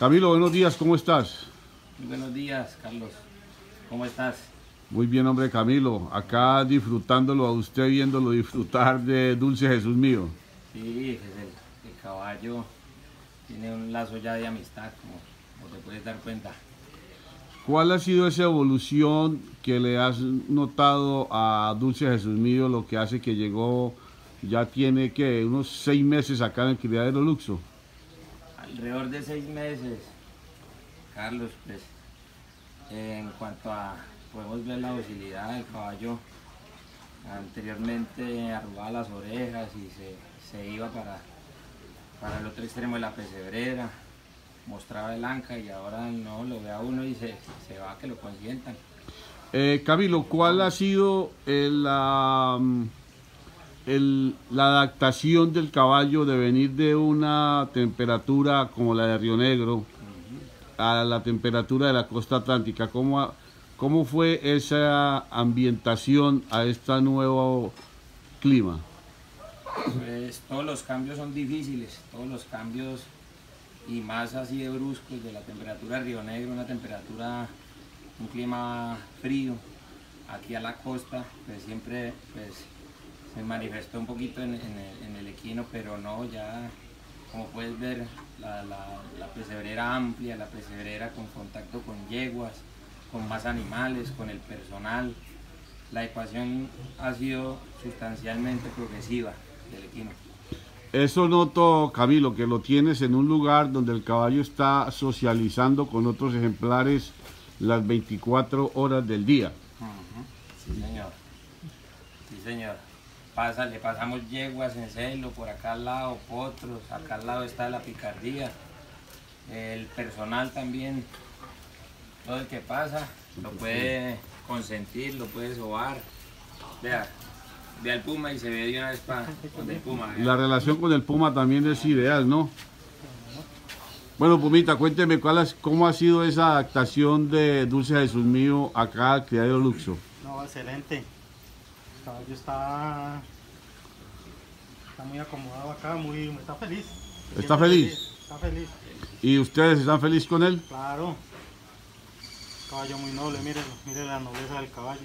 Camilo, buenos días, ¿cómo estás? Muy buenos días, Carlos. ¿Cómo estás? Muy bien, hombre, Camilo. Acá disfrutándolo a usted, viéndolo disfrutar de Dulce Jesús mío. Sí, el, el caballo tiene un lazo ya de amistad, como, como te puedes dar cuenta. ¿Cuál ha sido esa evolución que le has notado a Dulce Jesús mío, lo que hace que llegó, ya tiene que unos seis meses acá en el criadero Luxo? Alrededor de seis meses, Carlos, pues en cuanto a, podemos ver la docilidad del caballo, anteriormente arrugaba las orejas y se, se iba para, para el otro extremo de la pesebrera, mostraba el anca y ahora no, lo ve a uno y se, se va que lo consientan. Eh, Camilo, ¿cuál ha sido el, la, mm, la adaptación del caballo de venir de una temperatura como la de Río Negro a la temperatura de la costa atlántica? ¿Cómo, cómo fue esa ambientación a este nuevo clima? Pues todos los cambios son difíciles, todos los cambios y más así de bruscos de la temperatura de Río Negro, una temperatura, un clima frío, aquí a la costa, pues siempre pues, se manifestó un poquito en, en el, en el equino, pero no, ya como puedes ver, la, la, la pesebrera amplia, la pesebrera con contacto con yeguas, con más animales, con el personal, la ecuación ha sido sustancialmente progresiva del equino. Eso noto, Camilo, que lo tienes en un lugar donde el caballo está socializando con otros ejemplares las 24 horas del día. Sí, señor. Sí, señor. Pasa, le pasamos yeguas en celo, por acá al lado, potros, acá al lado está la picardía. El personal también, todo el que pasa, lo puede consentir, lo puede sobar. Vea, ve al puma y se ve de una vez para donde el puma. vea. La relación con el Puma también es ideal, ¿no? Bueno, Pumita, cuénteme cuál es- cómo ha sido esa adaptación de Dulce Jesús mío acá al criadero Luxo. No, excelente. El caballo está, está muy acomodado acá, muy, está feliz. ¿Está feliz? Está feliz, ¿Y ustedes están felices con él? claro. Caballo muy noble, mire, mire la nobleza del caballo.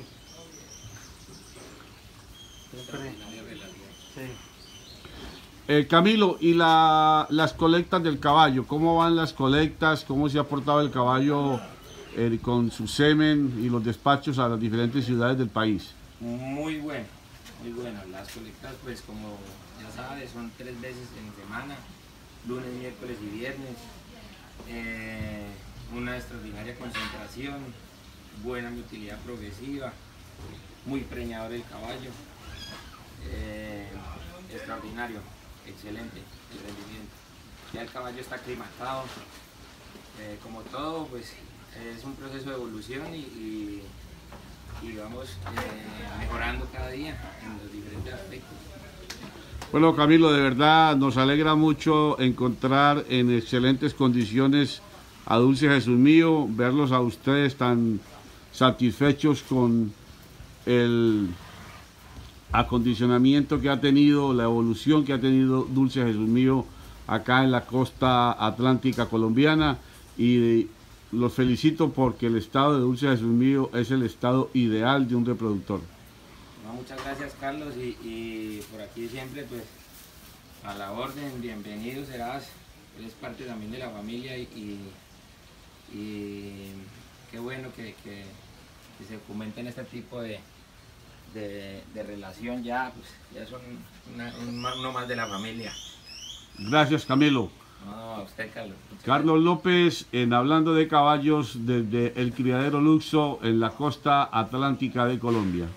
Siempre. Sí. Eh, Camilo, ¿y la- las colectas del caballo? ¿Cómo van las colectas? ¿Cómo se ha portado el caballo eh, con su semen y los despachos a las diferentes ciudades del país? Muy bueno, muy bueno. Las colectas, pues como ya sabes, son tres veces en semana, lunes, miércoles y viernes. Eh, una extraordinaria concentración, buena utilidad progresiva, muy preñador el caballo. Eh, extraordinario, excelente el rendimiento. Ya el caballo está aclimatado. Eh, como todo, pues es un proceso de evolución y, y- y vamos eh, mejorando cada día en los diferentes aspectos. Bueno, Camilo, de verdad nos alegra mucho encontrar en excelentes condiciones a Dulce Jesús mío, verlos a ustedes tan satisfechos con el acondicionamiento que ha tenido, la evolución que ha tenido Dulce Jesús mío acá en la costa atlántica colombiana y los felicito porque el estado de Dulce Jesús mío es el estado ideal de un reproductor. No, muchas gracias Carlos y, y por aquí siempre pues a la orden, bienvenido serás, eres parte también de la familia y, y- y qué bueno que, que- que se comenten este tipo de, de, de relación ya, pues ya son una- un uno más de la familia. Gracias Camilo. Carlos López en Hablando de Caballos desde el Criadero Luxo en la costa atlántica de Colombia.